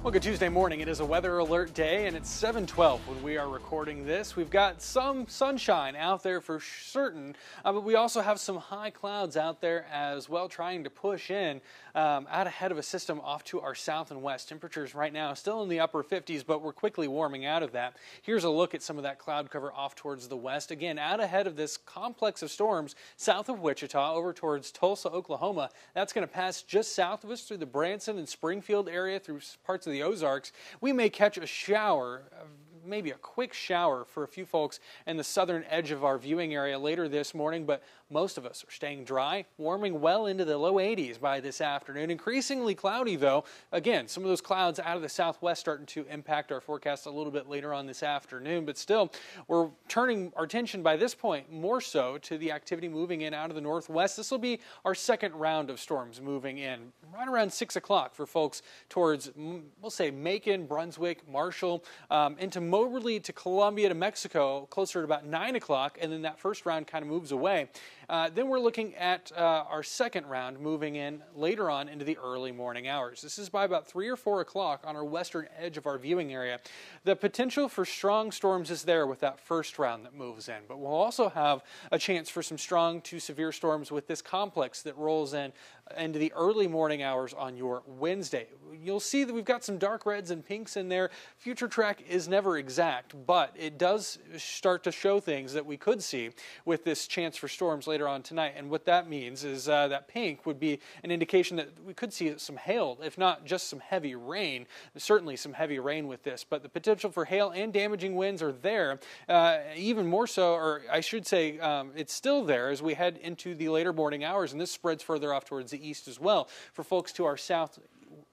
Well, good Tuesday morning. It is a weather alert day, and it's 7:12 when we are recording this. We've got some sunshine out there for certain, uh, but we also have some high clouds out there as well, trying to push in um, out ahead of a system off to our south and west. Temperatures right now still in the upper 50s, but we're quickly warming out of that. Here's a look at some of that cloud cover off towards the west. Again, out ahead of this complex of storms south of Wichita over towards Tulsa, Oklahoma. That's going to pass just south of us through the Branson and Springfield area through parts of the Ozarks, we may catch a shower uh, maybe a quick shower for a few folks in the southern edge of our viewing area later this morning, but most of us are staying dry, warming well into the low 80s by this afternoon. Increasingly cloudy, though. Again, some of those clouds out of the southwest starting to impact our forecast a little bit later on this afternoon, but still, we're turning our attention by this point more so to the activity moving in out of the northwest. This will be our second round of storms moving in right around 6 o'clock for folks towards, we'll say, Macon, Brunswick, Marshall, um, into Moberly to Columbia to Mexico closer to about 9 o'clock, and then that first round kind of moves away. Uh, then we're looking at uh, our second round moving in later on into the early morning hours. This is by about 3 or 4 o'clock on our western edge of our viewing area. The potential for strong storms is there with that first round that moves in, but we'll also have a chance for some strong to severe storms with this complex that rolls in into the early morning hours on your Wednesday. You'll see that we've got some dark reds and pinks in there. Future track is never exact, but it does start to show things that we could see with this chance for storms later on tonight. And what that means is uh, that pink would be an indication that we could see some hail, if not just some heavy rain. certainly some heavy rain with this, but the potential for hail and damaging winds are there. Uh, even more so, or I should say, um, it's still there as we head into the later morning hours, and this spreads further off towards the east as well. For folks to our south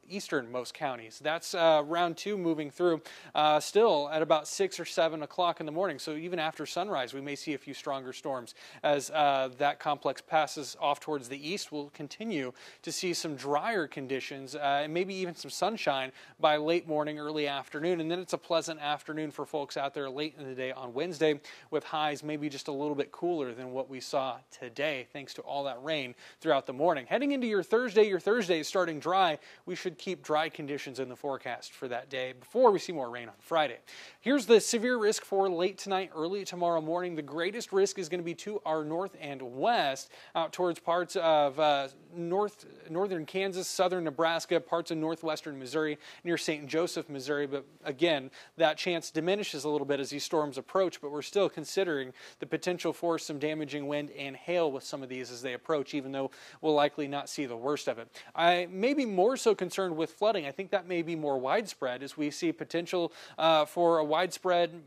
easternmost counties. That's uh, round two moving through uh, still at about 6 or 7 o'clock in the morning. So even after sunrise, we may see a few stronger storms. As uh, that complex passes off towards the east, we'll continue to see some drier conditions uh, and maybe even some sunshine by late morning, early afternoon. And then it's a pleasant afternoon for folks out there late in the day on Wednesday with highs maybe just a little bit cooler than what we saw today, thanks to all that rain throughout the morning. Heading into your Thursday, your Thursday is starting dry. We should keep dry conditions in the forecast for that day before we see more rain on Friday. Here's the severe risk for late tonight, early tomorrow morning. The greatest risk is going to be to our north and west, out towards parts of uh, north northern Kansas, southern Nebraska, parts of northwestern Missouri, near St. Joseph, Missouri. But again, that chance diminishes a little bit as these storms approach, but we're still considering the potential for some damaging wind and hail with some of these as they approach, even though we'll likely not see the worst of it. I may be more so concerned with flooding. I think that may be more widespread as we see potential uh, for a widespread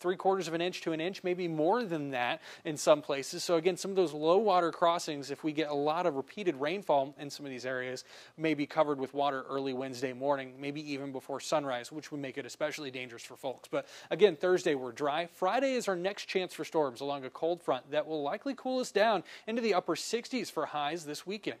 three quarters of an inch to an inch, maybe more than that in some places. So, again, some of those low water crossings, if we get a lot of repeated rainfall in some of these areas, may be covered with water early Wednesday morning, maybe even before sunrise, which would make it especially dangerous for folks. But again, Thursday we're dry. Friday is our next chance for storms along a cold front that will likely cool us down into the upper 60s for highs this weekend.